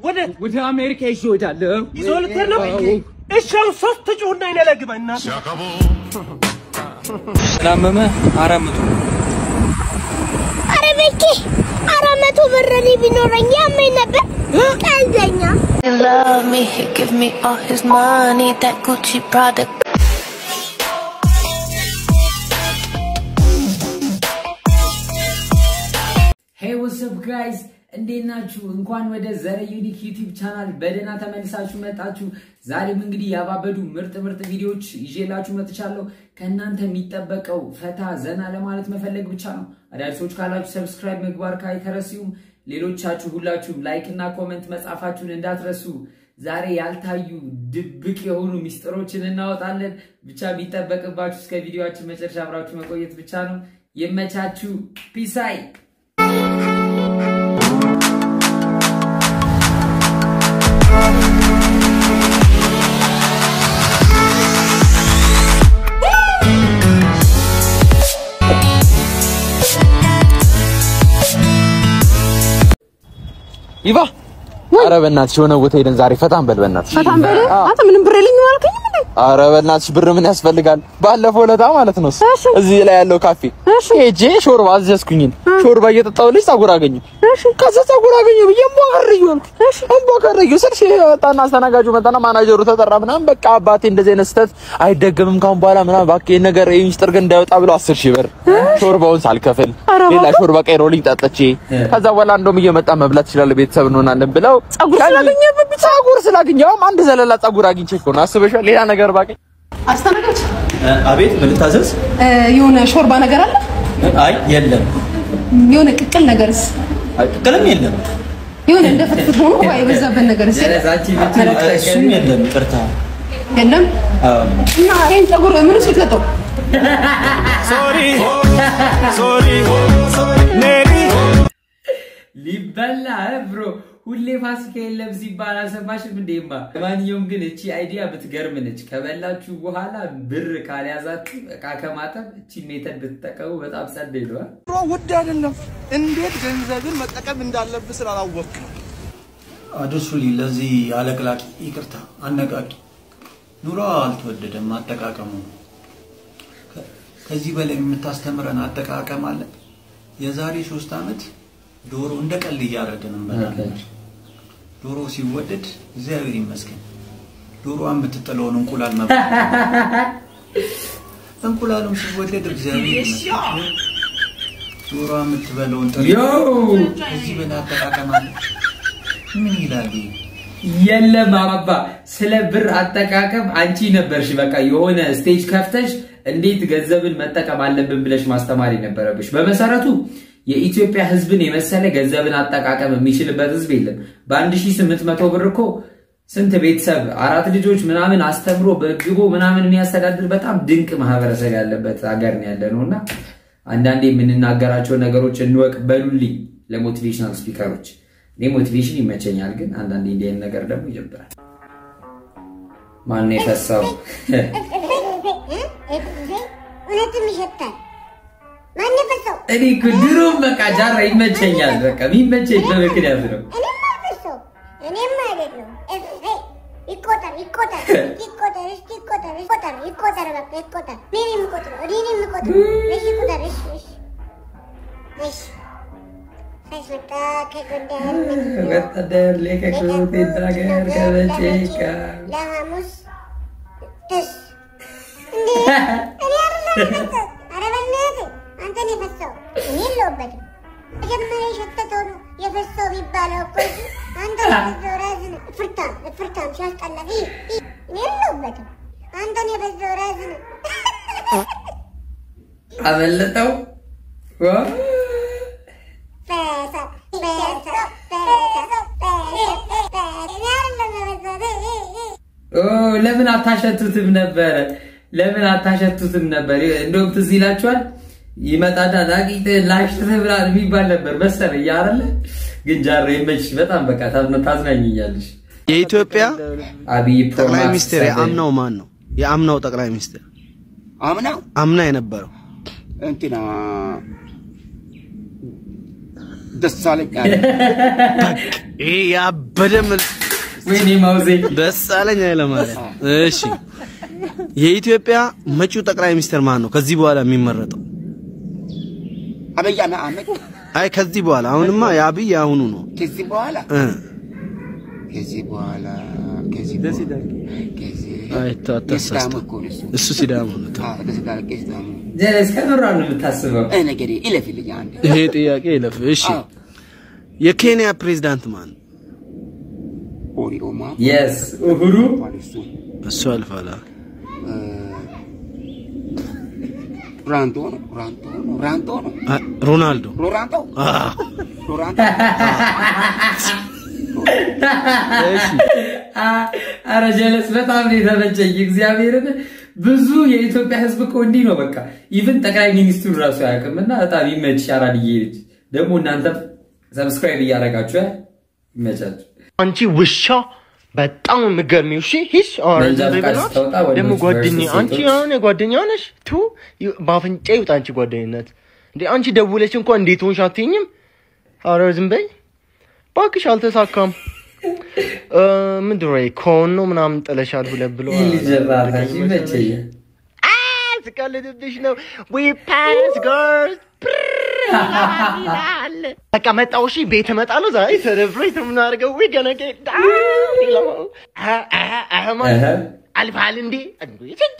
ወደ ወደ አሜሪካ ይዤ እሄዳለሁ። ይዞ ልትሄድ ነው? እሺ አሁን ሶስት ጩሁና አይነ ለግባ እና ስላመመ አራት መቶ አረ ቤኪ አራት መቶ ብር እኔ ቢኖረኝ ያመኝ ነበር። ቀልደኛ He love me, he give me all his money, that Gucci product. Hey what's up guys እንዴት ናችሁ? እንኳን ወደ ዘረ unique ዩቲዩብ ቻናል በደህና ተመልሳችሁ መጣችሁ። ዛሬም እንግዲህ ያባበዱ ምርጥ ምርጥ ቪዲዮዎች ይዤላችሁ መጥቻለሁ። ከእናንተ የሚጠበቀው ፈታ ዘና ለማለት መፈለግ ብቻ ነው። አዳዲሶች ካላችሁ subscribe ምግባር ካይተረሲውም፣ ሌሎቻችሁ ሁላችሁም like እና comment መጻፋችሁን እንዳትረሱ። ዛሬ ያልታዩ ድብቅ የሆኑ ሚስጥሮችን እናወጣለን። ብቻ የሚጠበቅባችሁ እስከ ቪዲዮችን መጨረሻ አብራችሁ መቆየት ብቻ ነው። ይመቻችሁ። ፒሳይ ይባ! ኧረ በእናትሽ የሆነ ቦታ ሄደን ዛሬ ፈታን በል በእናትሽ። በጣም በለ አንተ ምንም ብር የለኝም አልከኝም ኧረ በእናትሽ ብር ምን ያስፈልጋል? ባለፈው ለታ ማለት ነው እዚህ ላይ ያለው ካፌ ሄጄ ሾርባ አዘዝኩኝን። ሾርባ እየጠጣሁ ልጅ ፀጉር አገኘሁ። እሺ። ከዛ ፀጉር አገኘሁ ብዬ እምቧ ከረዩ አልኩ። እምቧ ከረዩ ስል ሲ ወጣና አስተናጋጁ መጣና ማናጀሩ ተጠራ ምናምን በቃ አባቴ እንደዚህ አይነት ስህተት አይደገምም ካሁን በኋላ ምናምን እባክህ ይሄን ነገር ይሄ ሚስጥር ግን እንዳይወጣ ብሎ አስር ሺህ ብር ሾርባውን ሳልከፍል ሌላ ሾርባ ቀይሮልኝ ጠጥቼ ከዛ በኋላ እንደውም እየመጣ መብላት ይችላል ቤተሰብ እንሆናለን ብለው ፀጉር ብቻ? ፀጉር ስላገኘሁም አንድ ዘለላ ፀጉር አግኝቼ እኮ ነው። አስበሻል ሌላ ነገር ባገኝ አስተናጋጅ አቤት ምን ልታዘዝ? የሆነ ሾርባ ነገር አለ? አይ የለም፣ የሆነ ቅቅል ነገርስ? አይ ቅቅልም የለም፣ የሆነ እንደ ፍትፍት ሆኖ ውሃ የበዛበት ነገርስ? የለም? እሱም የለም። ይቅርታ። የለም? አዎ እና ይሄን ፀጉር ምን ውስጥ ልትሰጠው? ሊበላ ብሮ ሁሌ ፋሲካ የለም ሲባል አልሰማሽም እንዴማ? ለማንኛውም ግን እቺ idea ብትገርም ነች። ከበላችሁ በኋላ ብር ካልያዛችሁ እቃ ከማጠብ እቺ method ብትጠቀሙ በጣም ጸድ ይለዋል። ኑሮ ውድ አይደለም። እንዴት ገንዘብን መጠቀም እንዳለብህ ስላላወቅህ ነው። አድርሱልኝ ለዚህ አለቅላቂ ይቅርታ አነቃቂ ኑሮ አልተወደደም፣ አጠቃቀሙ ነው። ከ- ከዚህ በላይ የምታስተምረን አጠቃቀም አለ። የዛሬ ሶስት ዓመት ዶሮ እንደ ቀልድ እያደረግን እንበላለን። ዶሮ ሲወደድ እግዚአብሔር ይመስገን ዶሮዋ የምትጥለውን እንቁላል መብላት እንቁላሉም ሲወደድ እግዚአብሔር ይመስገን ዶሮዋ የምትበላውን ጥሬ በላይ አጠቃቀም አለ። ምን ይላል? የለም አባ፣ ስለ ብር አጠቃቀም አንቺ ነበርሽ በቃ የሆነ stage ከፍተሽ እንዴት ገንዘብን መጠቀም አለብን ብለሽ ማስተማር የነበረብሽ። በመሰረቱ የኢትዮጵያ ሕዝብን የመሰለ ገንዘብን አጠቃቀም የሚችልበት ሕዝብ የለም። በ1800 ብር እኮ ስንት ቤተሰብ አራት ልጆች ምናምን አስተምሮ በግቦ ምናምን የሚያስተዳድር በጣም ድንቅ ማህበረሰብ ያለበት ሀገር ነው ያለ ነው እና አንዳንዴ የምንናገራቸው ነገሮች እንወቅ በሉልኝ ለሞቲቬሽናል ስፒከሮች። እኔ ሞቲቬሽን ይመቸኛል፣ ግን አንዳንዴ እንዲህ ነገር ደግሞ ይጀብራል። ማነው የፈሳው? እውነትም ይሸታል።? እኔ እኮ ድሮም በቃ ጃራ ይመቸኛል። በቃ የሚመቸኝ በምክንያት ነው። እኔም ፈሳ ፈሳ እኔ አይደለም የፈሳው ኦ ለምን አታሸቱትም ነበረ? ለምን አታሸቱትም ነበር? እንደውም ትዝ ይላችኋል ይመጣና ናቂት ላሽተ ብላል የሚባል ነበር መሰለኝ አይደለ? ግን ጃራ ይመችሽ በጣም በቃ ታዝና- ታዝናኝኛለሽ። የኢትዮጵያ ጠቅላይ ሚኒስትር የአምናው ማን ነው? የአምናው ጠቅላይ ሚኒስትር አምናው? አምና የነበረው እንትና ደሳለኝ ይሄ ያበደ ወይኔ ማውዜ ደሳለኝ ኃይለማርያም። እሺ። የኢትዮጵያ መጪው ጠቅላይ ሚኒስትር ማን ነው? ከዚህ በኋላ የሚመረጠው? አብይ አህመድ። አይ ከዚህ በኋላ። አሁንማ የአብይ አሁኑ ነው። ከዚህ በኋላ? እ ከዚህ በኋላ እሱ። አንድ ይሄ ጥያቄ ይለፍ። እሺ። የኬንያ ፕሬዝዳንት ማን? ነው? ኦሪኦማ የስ ኡሁሩ እሱ አልፋላ። እ፣ ራንቶ ነው? ራንቶ ነው? ራንቶ ነው? አ- ሮናልዶ አረ ጀለስ በጣም ነው የተመቸኝ። እግዚአብሔርን ብዙ የኢትዮጵያ ሕዝብ እኮ እንዲህ ነው በቃ። even ጠቅላይ ሚኒስትሩ ራሱ አያውቅም። እና በጣም ይመች አራድዬ ልጅ። ደግሞ እናንተም subscribe እያደረጋችሁ ይመቻችሁ። አንቺ ውሻ በጣም የምገርሚው እሺ ሂስ ኧረ ደግሞ ጓደኛ አንቺ አሁን ጓደኛ ነሽ? ቱ በአፍንጫ ይውጣ አንቺ ጓደኝነት። እንዴ አንቺ ደውለሽ እንኳን እንዴት ሆንሽ አትይኝም? ኧረ ዝም በይ እባክሽ አልተሳካም። ምንድን ነው ኮን ነው ምናምን ጥለሻል ብለህ ብሎ ስቀልድብሽ ነው። በቃ መጣሁ። እሺ ቤት እመጣለሁ። ዛሬ ሴሌብሬት የምናደርገው ዊ አልፋል እንዴ?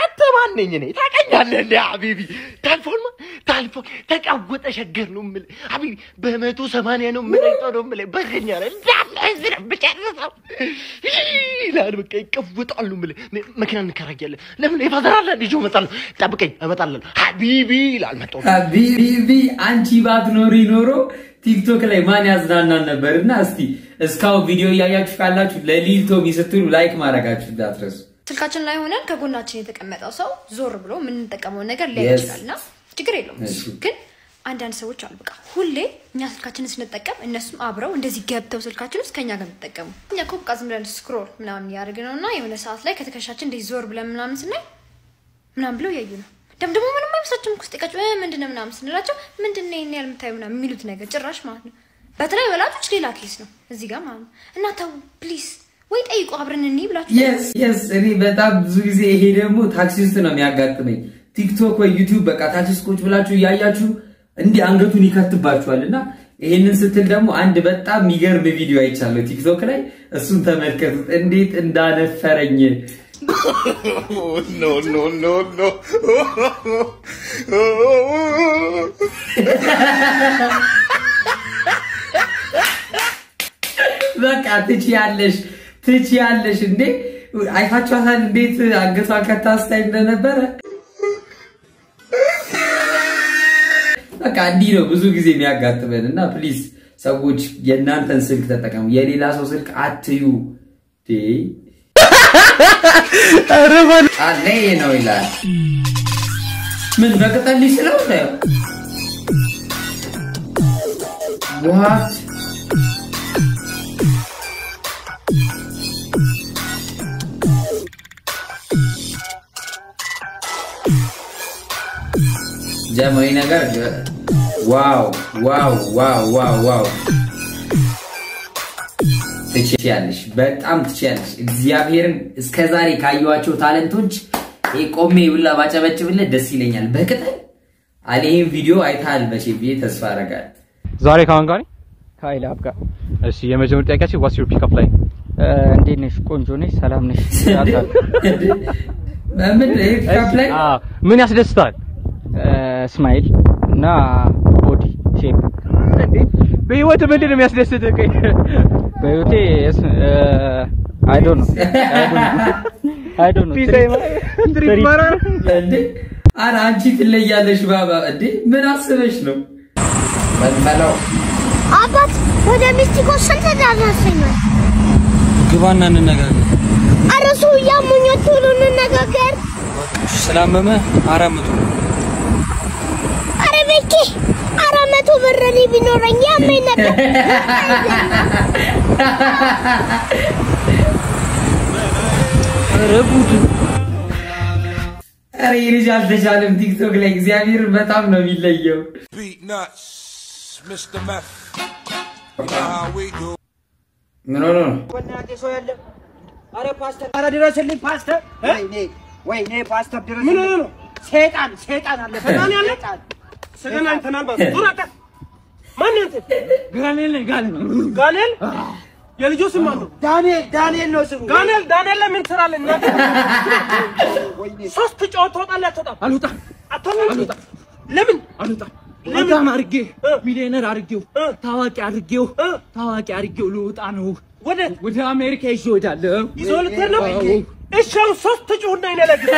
አንተ ማነኝ እኔ? ታውቀኛለህ እንደ ሀቢቢ ታልፎን ታልፎን ተቃወጠ ሸገር ነው የምልህ። ሀቢቢ በመቶ ሰማንያ ነው የምረግጠው ነው የምልህ። በረኛ ላይ እንዳለ ህዝብ ነው የምጨርሰው ይላል በቃ ይቀወጣሉ የምልህ። መኪና እንከራያለን? ለምን የፋዘራለ ልጆ እመጣለሁ። ጠብቀኝ እመጣለሁ። ሀቢቢ ይላል መጣሁ ቢቢ አንቺ ባትኖሪ ኖሮ ቲክቶክ ላይ ማን ያዝናናን ነበር? እና እስቲ እስካሁን ቪዲዮ እያያችሁ ካላችሁ ለሊል ቶሚ ላይክ ማድረጋችሁ እንዳትረሱ። ስልካችን ላይ ሆነን ከጎናችን የተቀመጠው ሰው ዞር ብሎ የምንጠቀመውን ነገር Yes. ይችላል እና ችግር የለውም ግን አንዳንድ ሰዎች አሉ በቃ ሁሌ እኛ ስልካችንን ስንጠቀም እነሱም አብረው እንደዚህ ገብተው ስልካችን ውስጥ ከኛ ጋር የሚጠቀሙ እኛ እኮ በቃ ዝም ብለን scroll ምናምን እያደረግን ነው እና የሆነ ሰዓት ላይ ከትከሻችን እንደዚህ ዞር ብለን ምናምን ስናይ ምናምን ብለው ያዩ ነው ደም ደግሞ ምንም አይመስላችሁም ውስጥ ቃጭ ምንድን ነው ምናምን ስንላቸው ምንድን ነው ይሄን ያህል ምናምን የሚሉት ነገር ጭራሽ ማለት ነው። በተለይ ወላጆች ሌላ case ነው እዚህ ጋር ማለት ነው። እና ተው please ወይ ጠይቁ አብረን እንይ ብላችሁ yes yes እኔ በጣም ብዙ ጊዜ ይሄ ደግሞ ታክሲ ውስጥ ነው የሚያጋጥመኝ። ቲክቶክ ወይ ዩቲዩብ በቃ ታክሲ ውስጥ ቁጭ ብላችሁ እያያችሁ እንዲህ አንገቱን ይከትባችኋል። እና ይሄንን ስትል ደግሞ አንድ በጣም የሚገርም ቪዲዮ አይቻለሁ ቲክቶክ ላይ። እሱን ተመልከቱት፣ እንዴት እንዳነፈረኝ! no, no, no, no. በቃ ትችያለሽ ትችያለሽ እንዴ? አይታችኋታል እንዴት አንገቷን ከታስታይ እንደነበረ? በቃ እንዲህ ነው ብዙ ጊዜ የሚያጋጥመን እና please ሰዎች የእናንተን ስልክ ተጠቀሙ። የሌላ ሰው ስልክ አትዩ ዴ ጫሌ ነው ይላል። ምን በቅጠል ሊስለው ነው? what ጀማዊ ነገር wow wow wow wow wow ትችያለሽ፣ በጣም ትችያለሽ። እግዚአብሔርን እስከዛሬ ካየኋቸው talent ኦች ይሄ ቆሜ ብላ ባጨበጭብለት ደስ ይለኛል። በቅጠል አለ ይሄን ቪዲዮ አይተሃል መቼ ብዬ ተስፋ አደርጋለሁ። ዛሬ ከማን ጋር ነኝ? ከአይላብ ጋር። እሺ የመጀመሪያ ጥያቄያችን What's your pickup line? እንዴት ነሽ? ቆንጆ ነሽ? ሰላም ነሽ? ምን pickup line አዎ፣ ምን ያስደስታል? Smile እና body shape። በህይወት ምንድን ነው የሚያስደስትህ? ቆይ በህይወቴ I don't know አይ ዶንት ኖ? ኧረ አንቺ ትለያለሽ ባባ። እንዴ ምን አስበሽ ነው? መልመላው አባት ወደ ሚስቲኮ ስንት ደረሰኝ? ግባና እንነጋገር። ኧረ ሰውዬ አሞኛል፣ ቶሎ እንነጋገር። ስላመመ አራት ኧረ ቤኪ አራት መቶ ብር እኔ ቢኖረኝ ያመኝ ነበር። ኧረ ይህ ልጅ አልተቻለም። ቲክቶክ ላይ እግዚአብሔር በጣም ነው የሚለየው። ምን ሆኖ ነው? ኧረ ድረስልኝ ፓስተር። ወይኔ ወይኔ ፓስተር ድረስልኝ። ምን ሆኖ ነው? ሴጣን ሴጣን አለ። ተገናኝተናል የልጁ ስም ማን ነው? ዳንኤል ዳንኤል ነው ስሙ። ጋኔን ዳንኤል ላይ ምን ትሰራለህ? እናንተ ሶስት ጨዋታ ትወጣለህ አትወጣም? አልወጣም። አትወጣም? አልወጣም። ለምን? አልወጣም። በጣም አድርጌ ሚሊዮነር አድርጌው ታዋቂ አድርጌው ታዋቂ አድርጌው ልወጣ ነው። ወደ ወደ አሜሪካ ይዤ እሄዳለሁ። ይዞ ልትሄድ ነው? እሺ አሁን ሶስት ጩሁና ይነለግስ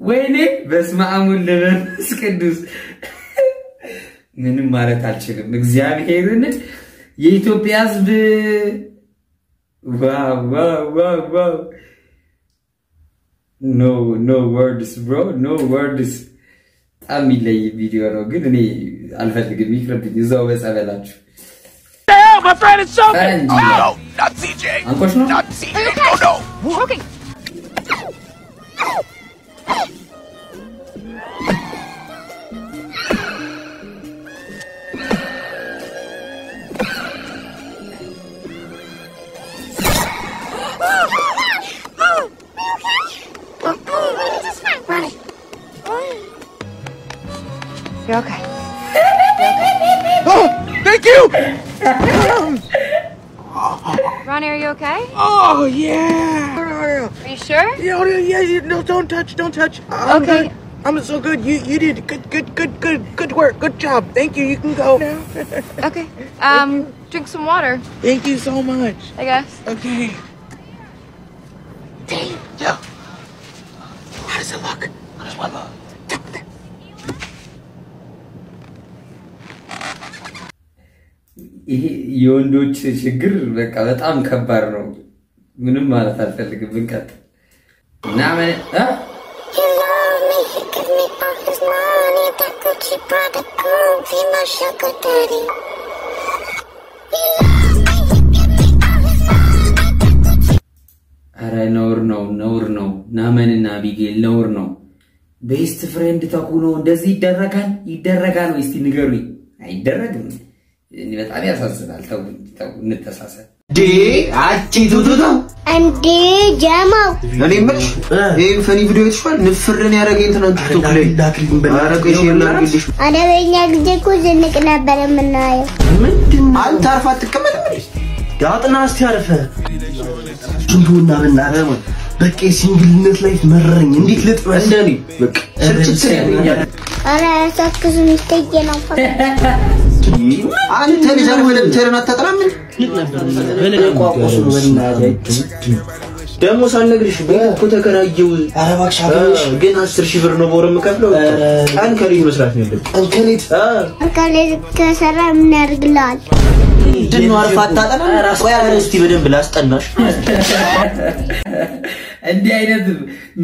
ወይኔ በስመ አብ ወወልድ ወመንፈስ ቅዱስ ምንም ማለት አልችልም። እግዚአብሔርን የኢትዮጵያ ሕዝብ wow wow wow wow no no words bro no words። በጣም የሚለይ ቪዲዮ ነው፣ ግን እኔ አልፈልግም። ይቅርብኝ፣ እዛው በጸበላችሁ። ፈረንጅ አንቆች ነው okay? Oh yeah. Are you sure? Yeah, yeah, yeah, yeah. No, don't touch, don't touch. I'm Okay. good. I'm so good. You, you did good, good, good, good, good work. Good job. Thank you. You can go now. Okay. Um, drink some water, Thank you so much. I guess. Okay. Dave, yo. How does it look? How does one look? ይሄ የወንዶች ችግር በቃ በጣም ከባድ ነው። ምንም ማለት አልፈልግም። ብንቀጥል እና. አረ ነውር ነው፣ ነውር ነው። ናመንና አቢጌል ነውር ነው። best friend ተኩኖ እንደዚህ ይደረጋል? ይደረጋል ወይ? እስቲ ንገሩኝ። አይደረግም። በጣም ያሳዝናል። ተው ተው፣ እንተሳሰብ። ዴ አቺ ቱቱቱ እንዴ ጀማው እኔ የምልሽ ይህን ፈኒ ቪዲዮ የተሽፋል ንፍርን ያደረገኝ ትናንት ቲክቶክ ላይ ኧረ ቆይ ሼር ላድርግልሽ አረ በኛ ጊዜ እኮ ዝንቅ ነበር የምናየው። አንተ አርፋ አትቀመጥም እንዴ? ዳጥና እስቲ አርፈ ችንቡና በእናትህ በቃ የሲንግልነት ላይፍ መረረኝ። እንዴት ልጥበስ? እንደኔ በቃ ስልችት ያለኛል። አረ ያሳክሱ ሚስቴዬ ነው አንተ ልጅ አታጠናም እንዴ? ቋቁሱ በእናትህ ደግሞ ሳልነግርሽ ቤት እኮ ተከራየው። ኧረ እባክሽ አገኘሽ። ግን አስር ሺህ ብር ነው በወር የምከፍለው። ቀን ከሌት መስራት ነው ያለብኝ። ቀን ከሌት አካሌ ከሰራ ምን ያደርግልሃል? ምንድን ነው አርፋ አታጠናም? ቆይ ኧረ እስቲ በደንብ ላስጠናሽ። እንዲህ አይነት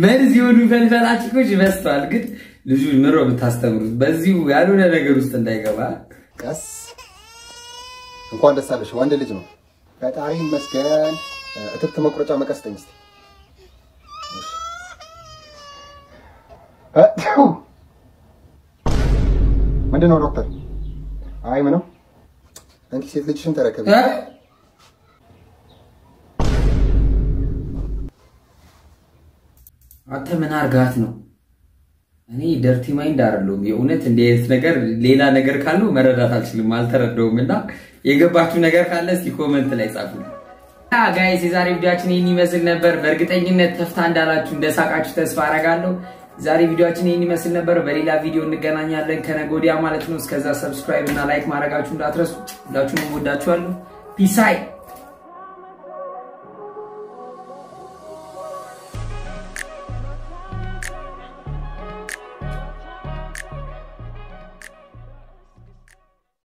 መርዝ የሆኑ ፈልፈላችኮች በዝተዋል። ግን ልጁ ምሮ ብታስተምሩት በዚሁ ያልሆነ ነገር ውስጥ እንዳይገባ ቀስ እንኳን ደስ አለሽ። ወንድ ልጅ ነው። ፈጣሪ ይመስገን። እትብት መቁረጫ መቀስ ስጠኝ እስኪ። ምንድን ነው ዶክተር? አይ ምንም። እንኪ ሴት ልጅሽን ተረከቢ። አንተ ምን አርጋት ነው? እኔ dirty mind አይደለሁም። የእውነት እንዲህ አይነት ነገር ሌላ ነገር ካለው መረዳት አልችልም፣ አልተረዳውም። እና የገባችሁ ነገር ካለ እስኪ comment ላይ ጻፉ። guys የዛሬ ቪዲዮችን ይህን ይመስል ነበር። በእርግጠኝነት ፈታ እንዳላችሁ እንደሳቃችሁ ተስፋ አረጋለሁ። ዛሬ ቪዲዮችን ይህን ይመስል ነበር። በሌላ ቪዲዮ እንገናኛለን ከነገ ማለት ነው። እስከዛ subscribe እና like ማድረጋችሁ እንዳትረሱ። ሁላችሁንም ወዳችኋለሁ። peace አይ